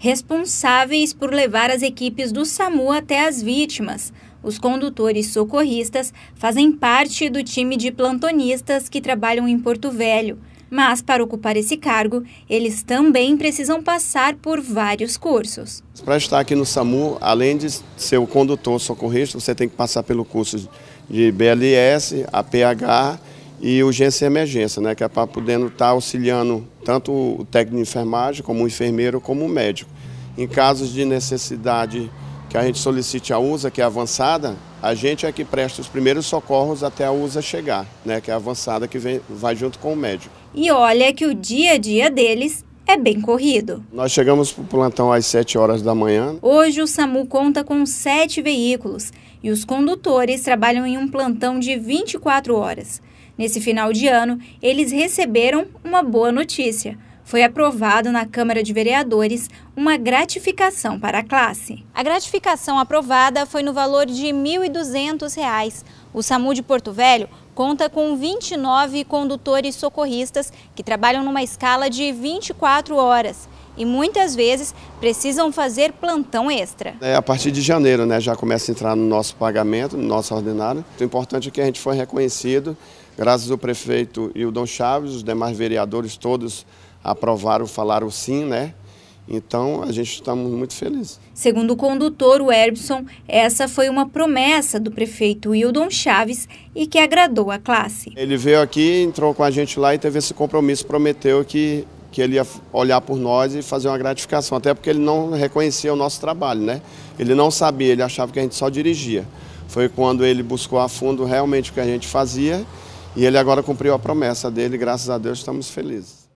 responsáveis por levar as equipes do SAMU até as vítimas. Os condutores socorristas fazem parte do time de plantonistas que trabalham em Porto Velho. Mas, para ocupar esse cargo, eles também precisam passar por vários cursos. Para estar aqui no SAMU, além de ser o condutor socorrista, você tem que passar pelo curso de BLS, APH e urgência e emergência, né, que é para podendo estar auxiliando tanto o técnico de enfermagem, como o enfermeiro, como o médico. Em casos de necessidade que a gente solicite a USA, que é avançada, a gente é que presta os primeiros socorros até a USA chegar, né, que é avançada que vem, vai junto com o médico. E olha que o dia a dia deles é bem corrido. Nós chegamos para o plantão às 7 horas da manhã. Hoje o SAMU conta com sete veículos e os condutores trabalham em um plantão de 24 horas. Nesse final de ano, eles receberam uma boa notícia foi aprovado na Câmara de Vereadores uma gratificação para a classe. A gratificação aprovada foi no valor de R$ 1.200. O SAMU de Porto Velho conta com 29 condutores socorristas que trabalham numa escala de 24 horas e muitas vezes precisam fazer plantão extra. É, a partir de janeiro né, já começa a entrar no nosso pagamento, no nosso ordinário. O importante é que a gente foi reconhecido, graças ao prefeito Hildon Chaves, os demais vereadores todos aprovaram, falaram sim, né? Então, a gente está muito feliz. Segundo o condutor, o Erbson, essa foi uma promessa do prefeito Wildon Chaves e que agradou a classe. Ele veio aqui, entrou com a gente lá e teve esse compromisso, prometeu que, que ele ia olhar por nós e fazer uma gratificação, até porque ele não reconhecia o nosso trabalho, né? Ele não sabia, ele achava que a gente só dirigia. Foi quando ele buscou a fundo realmente o que a gente fazia e ele agora cumpriu a promessa dele, graças a Deus estamos felizes.